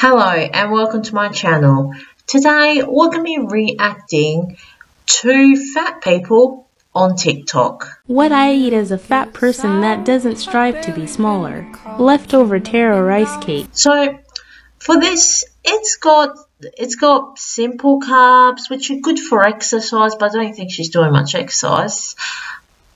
Hello and welcome to my channel. Today we're going to be reacting to fat people on TikTok. What I eat as a fat person that doesn't strive to be smaller. Leftover taro rice cake. So for this it's got it's got simple carbs which are good for exercise but I don't think she's doing much exercise.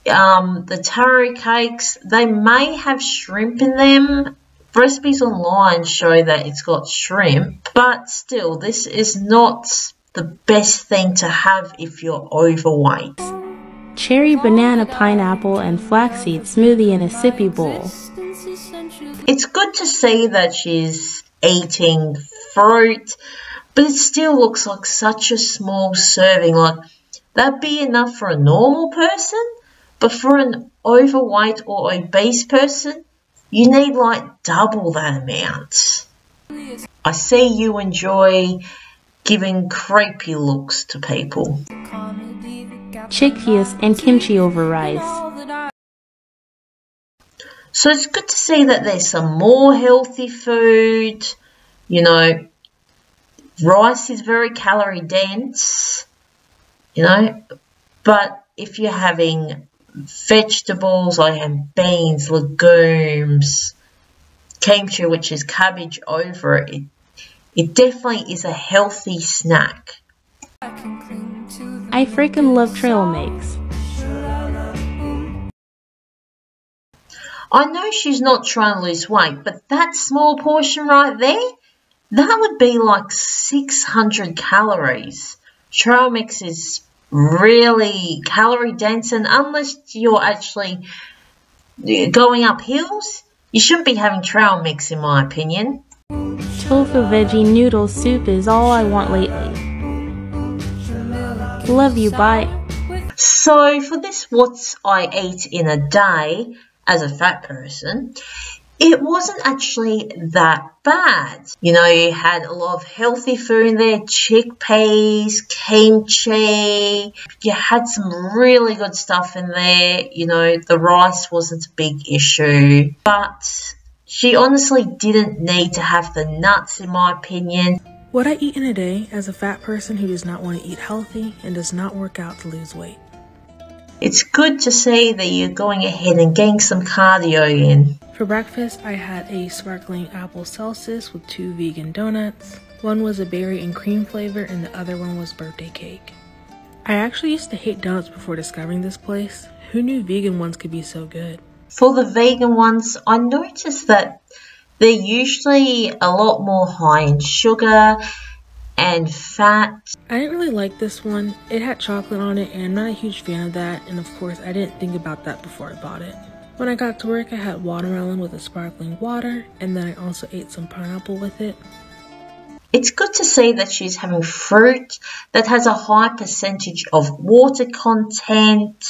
Um, the taro cakes they may have shrimp in them recipes online show that it's got shrimp, but still, this is not the best thing to have if you're overweight. Cherry, banana, pineapple, and flaxseed smoothie in a sippy bowl. It's good to see that she's eating fruit, but it still looks like such a small serving. Like, that'd be enough for a normal person, but for an overweight or obese person, you need like double that amount. I see you enjoy giving creepy looks to people. Chickpeas and kimchi over rice. So it's good to see that there's some more healthy food. You know, rice is very calorie dense, you know, but if you're having vegetables. I have beans, legumes, kimchi, which is cabbage over it. It, it definitely is a healthy snack. I freaking love trail mix. I know she's not trying to lose weight, but that small portion right there, that would be like 600 calories. Trail mix is really calorie dense and unless you're actually going up hills, you shouldn't be having trail mix in my opinion. Tofu veggie noodle soup is all I want lately. Love you, bye. So for this what I eat in a day as a fat person, it wasn't actually that bad. You know, you had a lot of healthy food in there, chickpeas, kimchi. You had some really good stuff in there. You know, the rice wasn't a big issue, but she honestly didn't need to have the nuts in my opinion. What I eat in a day as a fat person who does not want to eat healthy and does not work out to lose weight. It's good to see that you're going ahead and getting some cardio in. For breakfast, I had a sparkling apple Celsius with two vegan donuts. One was a berry and cream flavor, and the other one was birthday cake. I actually used to hate donuts before discovering this place. Who knew vegan ones could be so good? For the vegan ones, I noticed that they're usually a lot more high in sugar and fat. I didn't really like this one. It had chocolate on it, and I'm not a huge fan of that, and of course, I didn't think about that before I bought it. When I got to work, I had watermelon with a sparkling water, and then I also ate some pineapple with it. It's good to see that she's having fruit that has a high percentage of water content,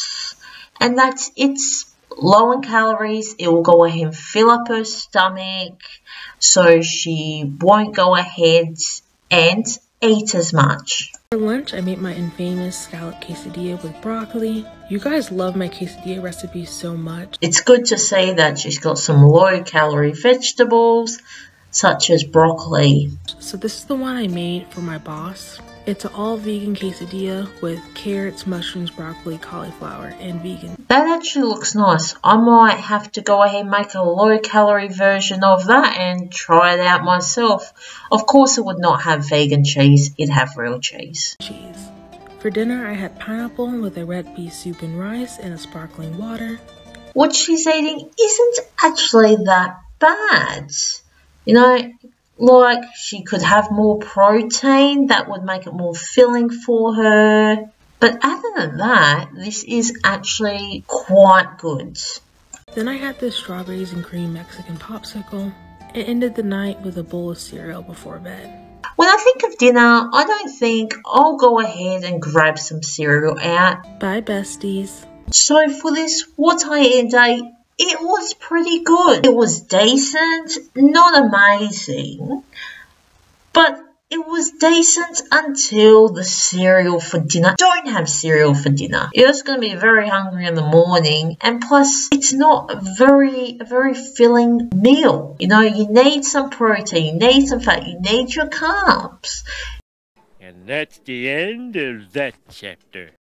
and that it's low in calories. It will go ahead and fill up her stomach, so she won't go ahead and eat as much. For lunch, I made my infamous scallop quesadilla with broccoli. You guys love my quesadilla recipe so much. It's good to see that she's got some low calorie vegetables such as broccoli. So this is the one I made for my boss. It's an all vegan quesadilla with carrots, mushrooms, broccoli, cauliflower, and vegan. That actually looks nice. I might have to go ahead and make a low calorie version of that and try it out myself. Of course, it would not have vegan cheese, it'd have real cheese. Cheese. For dinner, I had pineapple with a red pea soup and rice and a sparkling water. What she's eating isn't actually that bad. You know, like she could have more protein that would make it more filling for her. But other than that, this is actually quite good. Then I had this strawberries and cream Mexican popsicle. It ended the night with a bowl of cereal before bed. When I think of dinner, I don't think I'll go ahead and grab some cereal out. Bye, besties. So for this What I Eat Day, it was pretty good. It was decent, not amazing, but it was decent until the cereal for dinner. Don't have cereal for dinner. You're just going to be very hungry in the morning, and plus, it's not a very, a very filling meal. You know, you need some protein, you need some fat, you need your carbs. And that's the end of that chapter.